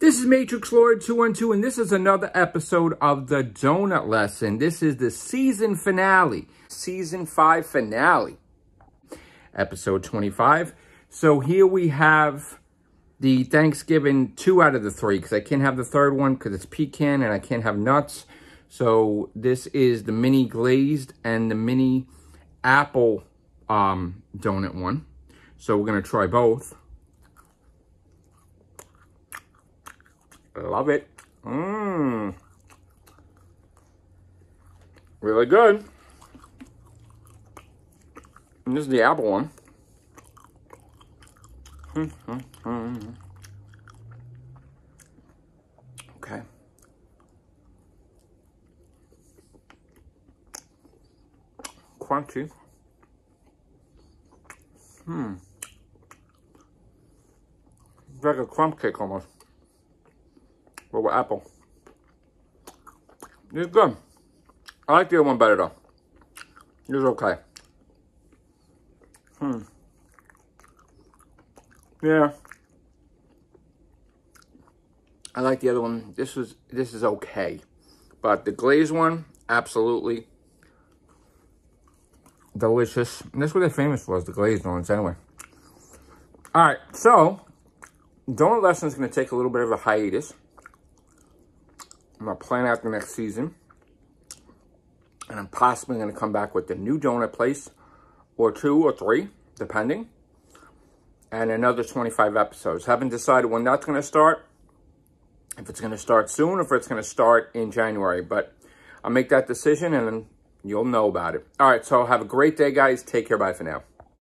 This is Matrix Lord 212, and this is another episode of the Donut Lesson. This is the season finale, season 5 finale, episode 25. So here we have the Thanksgiving two out of the three, because I can't have the third one because it's pecan and I can't have nuts. So this is the mini glazed and the mini apple um, donut one. So we're going to try both. Love it. Mmm. Really good. And this is the apple one. Okay. Crunchy. Hmm. It's like a crumb cake almost. But with apple. It's good. I like the other one better though. It's okay. Hmm. Yeah. I like the other one. This was this is okay. But the glazed one, absolutely delicious. And that's what they're famous for, is the glazed ones anyway. All right, so donut lesson is going to take a little bit of a hiatus. I'm to plan out the next season. And I'm possibly going to come back with a new donut place or two or three, depending. And another 25 episodes. Haven't decided when that's going to start. If it's going to start soon or if it's going to start in January. But I'll make that decision and you'll know about it. All right, so have a great day, guys. Take care. Bye for now.